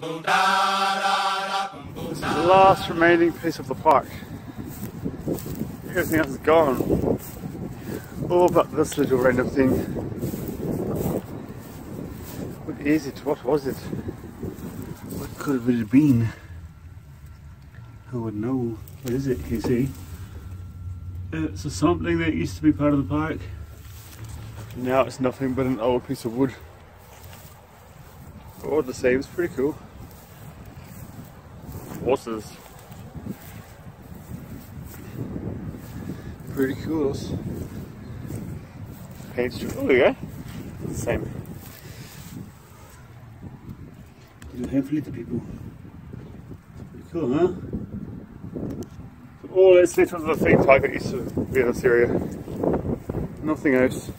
The last remaining piece of the park. Everything else is gone. All but this little random thing. What is it? What was it? What could it have been? Who would know? What is it? You see? It's something that used to be part of the park. Now it's nothing but an old piece of wood. All the same, it's pretty cool. Horses. Pretty cool. Paint strip. Oh, yeah. Same. Little handful of people. Pretty cool, huh? So all that's left of the theme park that used to be in this area. Nothing else.